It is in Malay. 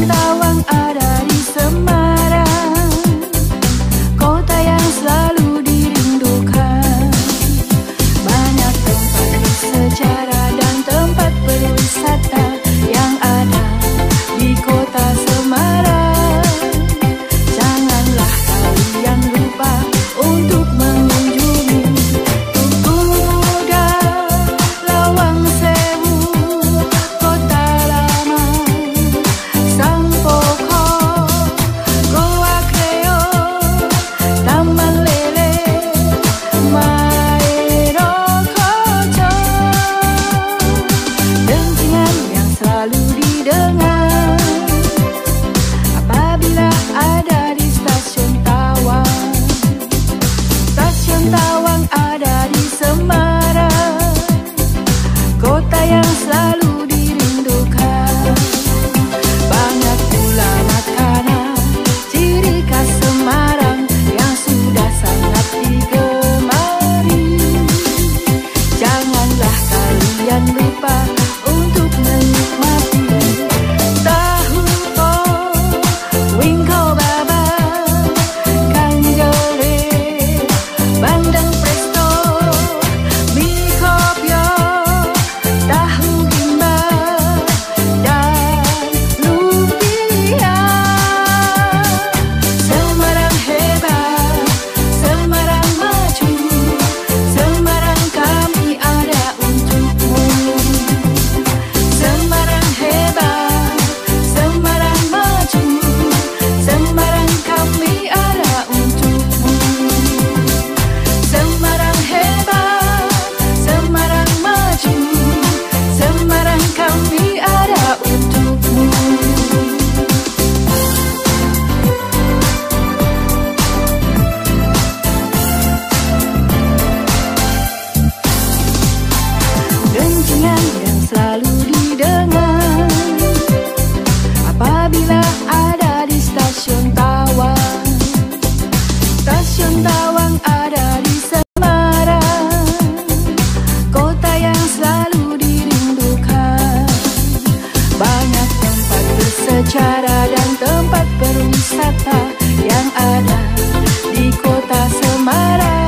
Антала. Kota yang selalu secara dan tempat berwisata yang ada di kota Semarang.